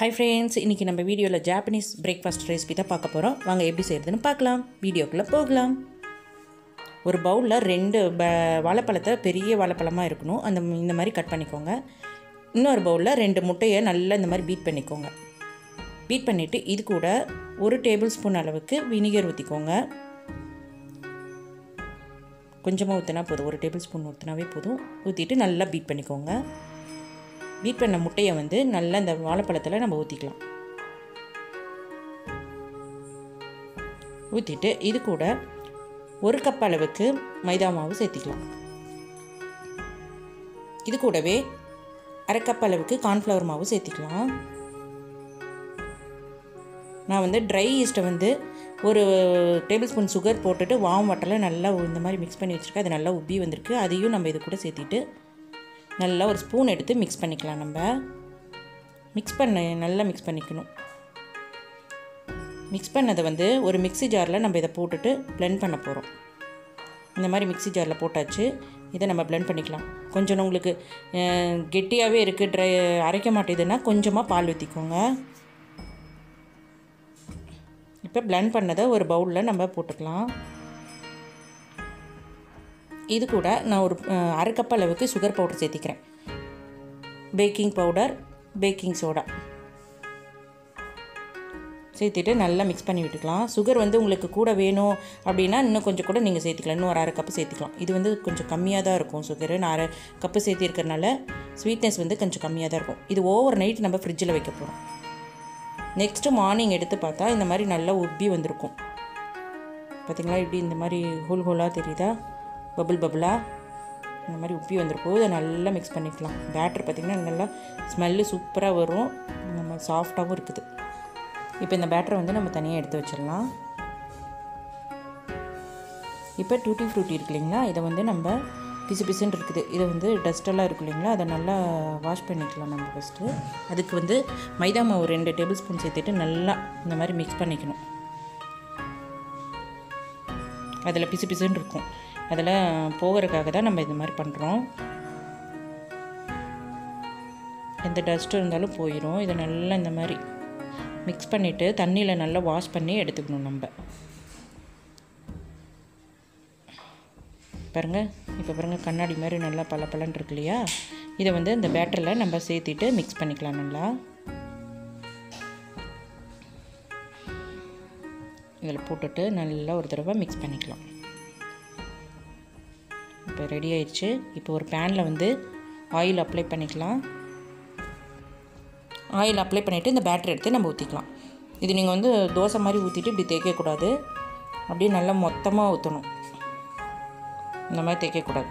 Hi friends இன்றைக்கி நம்ம வீடியோவில் ஜாப்பனீஸ் பிரேக்ஃபாஸ்ட் ரெசிபி தான் பார்க்க போகிறோம் வாங்க எப்படி செய்கிறதுன்னு பார்க்கலாம். வீடியோக்குள்ளே போகலாம். ஒரு பவுலில் ரெண்டு ப வாழைப்பழத்தை பெரிய வாழைப்பழமாக இருக்கணும். அந்த இந்த மாதிரி கட் பண்ணிக்கோங்க. இன்னொரு பவுலில் ரெண்டு முட்டையை நல்லா இந்த மாதிரி பீட் பண்ணிக்கோங்க. பீட் பண்ணிவிட்டு இது கூட ஒரு டேபிள் ஸ்பூன் அளவுக்கு வினிகர் ஊற்றிக்கோங்க கொஞ்சமாக ஊற்றினா போதும். ஒரு டேபிள் ஸ்பூன் ஊற்றினாவே போதும். ஊற்றிட்டு நல்லா பீட் பண்ணிக்கோங்க. பீட் பண்ண முட்டையை வந்து நல்லா இந்த வாழைப்பழத்தில் நம்ம ஊற்றிக்கலாம் ஊற்றிட்டு இது கூட ஒரு கப் அளவுக்கு மைதா மாவு சேர்த்திக்கலாம். இது கூடவே அரை கப் அளவுக்கு கார்ன்ஃப்ளவர் மாவு சேர்த்திக்கலாம். நான் வந்து ட்ரை ஈஸ்ட்டை வந்து ஒரு டேபிள் ஸ்பூன் சுகர் போட்டுட்டு வாம் வட்டலை நல்லா இந்த மாதிரி மிக்ஸ் பண்ணி வச்சுருக்கேன். அது நல்லா உப்பி வந்திருக்கு. அதையும் நம்ம இது கூட சேர்த்திட்டு நல்லா ஒரு ஸ்பூன் எடுத்து மிக்ஸ் பண்ணிக்கலாம் நம்ம. மிக்ஸ் பண்ண நல்லா மிக்ஸ் பண்ணிக்கணும். மிக்ஸ் பண்ணதை வந்து ஒரு மிக்ஸி ஜாரில் நம்ம இதை போட்டுட்டு பிளெண்ட் பண்ண போகிறோம் இந்த மாதிரி மிக்ஸி ஜாரில் போட்டாச்சு. இதை நம்ம பிளெண்ட் பண்ணிக்கலாம். கொஞ்சம் உங்களுக்கு கெட்டியாகவே இருக்குது ட்ரை அரைக்க மாட்டேதுன்னா கொஞ்சமாக பால் ஊற்றிக்கோங்க இப்போ பிளெண்ட் பண்ணதை ஒரு பவுலில் நம்ம போட்டுக்கலாம். இது கூட நான் ஒரு அரை கப் அளவுக்கு சுகர் பவுடர் சேர்த்திக்கிறேன். பேக்கிங் பவுடர் பேக்கிங் சோடா சேர்த்துட்டு நல்லா மிக்ஸ் பண்ணி விட்டுக்கலாம். சுகர் வந்து உங்களுக்கு கூட வேணும் அப்படின்னா இன்னும் கொஞ்சம் கூட நீங்கள் சேர்த்துக்கலாம். இன்னும் ஒரு அரை கப்பு சேர்த்துக்கலாம். இது வந்து கொஞ்சம் கம்மியாக தான் இருக்கும் சுகரு நான் அரை கப்பு சேர்த்திருக்கறனால ஸ்வீட்னஸ் வந்து கொஞ்சம் கம்மியாக தான் இருக்கும். இது ஓவர் நைட் நம்ம ஃப்ரிட்ஜில் வைக்க போகிறோம் நெக்ஸ்ட்டு மார்னிங் எடுத்து பார்த்தா இந்த மாதிரி நல்லா உப்பி வந்திருக்கும். பார்த்திங்களா இப்படி இந்த மாதிரி ஹோல் ஹோலாக தெரியுதா? பபுள் பபுளாக இந்த மாதிரி உப்பி வந்திருக்கும் இதை நல்லா மிக்ஸ் பண்ணிக்கலாம். பேட்டர் பார்த்திங்கன்னா நல்லா ஸ்மெல்லு சூப்பராக வரும். நம்ம சாஃப்டாகவும் இருக்குது. இப்போ இந்த பேட்டரை வந்து நம்ம தனியாக எடுத்து வச்சிடலாம். இப்போ டூட்டி ஃப்ரூட்டி இருக்கு இல்லைங்களா? இதை வந்து நம்ம பிசு பிசுன்னு இருக்குது. இதை வந்து டஸ்டெல்லாம் இருக்கு இல்லைங்களா? அதை நல்லா வாஷ் பண்ணிக்கலாம் நம்ம ஃபஸ்ட்டு அதுக்கு வந்து மைதா மாவு ரெண்டு டேபிள் ஸ்பூன் சேர்த்துட்டு நல்லா இந்த மாதிரி மிக்ஸ் பண்ணிக்கணும். அதில் பிசு பிசுன்னு இருக்கும். அதில் போகிறதுக்காக தான் நம்ம இது மாதிரி பண்ணுறோம். எந்த டஸ்ட்டு இருந்தாலும் போயிடும் இதை நல்லா இந்த மாதிரி மிக்ஸ் பண்ணிவிட்டு தண்ணியில் நல்லா வாஷ் பண்ணி எடுத்துக்கணும் நம்ம. பாருங்கள் இப்போ பாருங்கள் கண்ணாடி மாதிரி நல்லா பல பலன் இருக்கு இல்லையா? இதை வந்து இந்த பேட்டரில் நம்ம சேர்த்திட்டு மிக்ஸ் பண்ணிக்கலாம் நல்லா. இதில் போட்டுட்டு நல்லா ஒரு தடவை மிக்ஸ் பண்ணிக்கலாம். இப்போ ரெடி ஆயிடுச்சு. இப்போ ஒரு பேனில் வந்து ஆயில் அப்ளை பண்ணிக்கலாம். ஆயில் அப்ளை பண்ணிவிட்டு இந்த பேட்டரி எடுத்து நம்ம ஊற்றிக்கலாம் இது நீங்கள் வந்து தோசை மாதிரி ஊற்றிட்டு இப்படி தேய்க்கக்கூடாது. அப்படியே நல்லா மொத்தமாக ஊற்றணும் இந்த மாதிரி தேய்க்கக்கூடாது.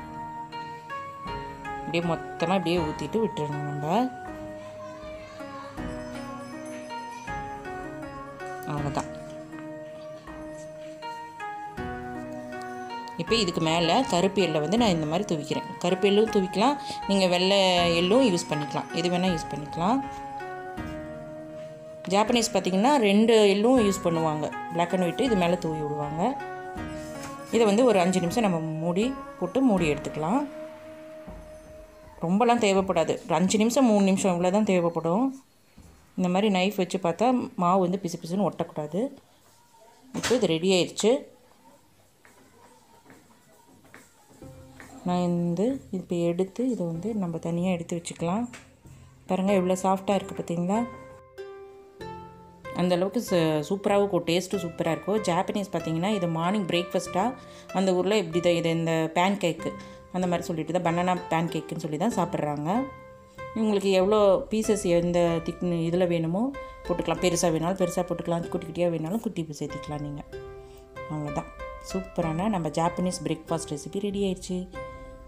அப்படியே மொத்தமாக அப்படியே ஊற்றிட்டு விட்டுடணும் நம்ம. அவ்வளோதான் இப்போ இதுக்கு மேலே கருப்பு எல்லை வந்து நான் இந்த மாதிரி துவிக்கிறேன். கருப்பு எள்ளும் துவிக்கலாம். நீங்கள் வெள்ளை எள்ளும் யூஸ் பண்ணிக்கலாம். எது வேணால் யூஸ் பண்ணிக்கலாம். ஜாப்பனீஸ் பார்த்திங்கன்னா ரெண்டு எள்ளும் யூஸ் பண்ணுவாங்க. பிளாக் அண்ட் ஒயிட்டு இது மேலே தூவி விடுவாங்க. இதை வந்து ஒரு அஞ்சு நிமிஷம் நம்ம மூடி போட்டு மூடி எடுத்துக்கலாம். ரொம்பலாம் தேவைப்படாது. ஒரு அஞ்சு நிமிஷம் மூணு நிமிஷம் இவ்வளோ தான் தேவைப்படும். இந்த மாதிரி நைஃப் வச்சு பார்த்தா மாவு வந்து பிசு பிசுன்னு ஒட்டக்கூடாது. இப்போ இது ரெடி ஆயிடுச்சு. நான் வந்து இப்போ எடுத்து இதை வந்து நம்ம தனியாக எடுத்து வச்சுக்கலாம். பாருங்கள் எவ்வளோ சாஃப்டாக இருக்குது பார்த்தீங்களா? அந்தளவுக்கு சூப்பராகவும் இருக்கும் டேஸ்ட்டும் சூப்பராக இருக்கும். ஜாப்பனீஸ் பார்த்தீங்கன்னா இது மார்னிங் பிரேக்ஃபாஸ்ட்டாக அந்த ஊரில் இப்படி தான் இது இந்த பேன் கேக்கு அந்த மாதிரி சொல்லிட்டு தான் பனானா பேன் கேக்குன்னு சொல்லி தான் சாப்பிட்றாங்க. உங்களுக்கு எவ்வளோ பீசஸ் எந்த திக் இதில் வேணுமோ போட்டுக்கலாம். பெருசாக வேணாலும் பெருசாக போட்டுக்கலாம். குட்டி குட்டியாக வேணாலும் குட்டி சேர்த்திக்கலாம் நீங்கள் அவ்வளோதான் சூப்பரான நம்ம ஜாப்பனீஸ் பிரேக்ஃபாஸ்ட் ரெசிபி ரெடி ஆயிடுச்சு.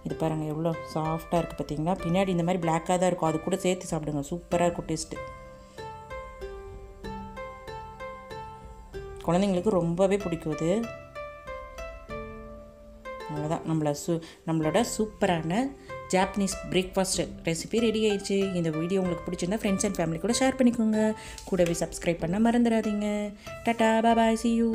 இது பாருங்கள் எவ்வளோ சாஃப்டாக இருக்குது பார்த்தீங்களா பின்னாடி இந்த மாதிரி பிளாக்காக தான் இருக்கும். அது கூட சேர்த்து சாப்பிடுங்க. சூப்பராக இருக்கும் டேஸ்ட்டு குழந்தைங்களுக்கு ரொம்பவே பிடிக்கும் அது. அவ்வளோதான் நம்மளை சூ நம்மளோட சூப்பரான ஜாப்பனீஸ் பிரேக்ஃபாஸ்ட் ரெசிபி ரெடி ஆயிடுச்சு. இந்த வீடியோ உங்களுக்கு பிடிச்சிருந்தா ஃப்ரெண்ட்ஸ் அண்ட் ஃபேமிலி கூட ஷேர் பண்ணிக்கோங்க. கூடவே சப்ஸ்கிரைப் பண்ண மறந்துடாதீங்க. Tata பாபாய் C you